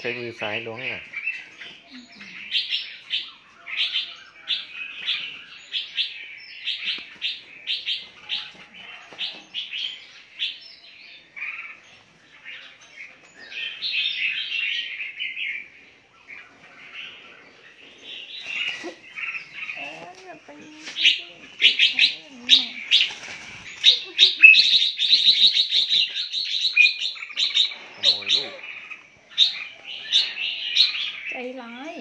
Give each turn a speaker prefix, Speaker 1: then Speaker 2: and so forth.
Speaker 1: ใช้มือซ้ายล้วงอะ
Speaker 2: เอออย่าไปติดเขาอย่างนี้
Speaker 1: ขโมยลูก
Speaker 2: ใจ ร้าย